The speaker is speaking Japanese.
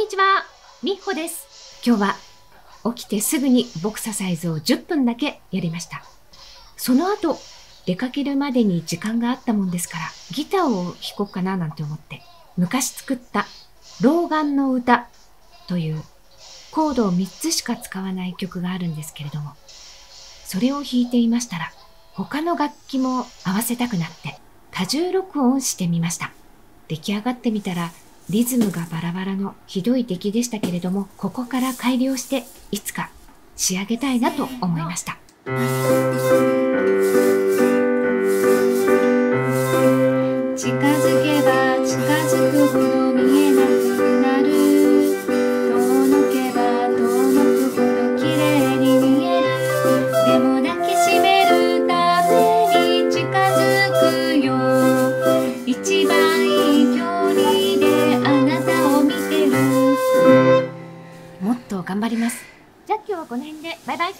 にちは、みほです。今日は起きてすぐにボクササイズを10分だけやりました。その後、出かけるまでに時間があったもんですから、ギターを弾こうかななんて思って、昔作った老眼の歌というコードを3つしか使わない曲があるんですけれども、それを弾いていましたら、他の楽器も合わせたくなって、多重録音してみました。出来上がってみたら、リズムがバラバラのひどい出来でしたけれども、ここから改良して、いつか仕上げたいなと思いました。時間頑張ります。じゃあ今日はこの辺で。バイバイ。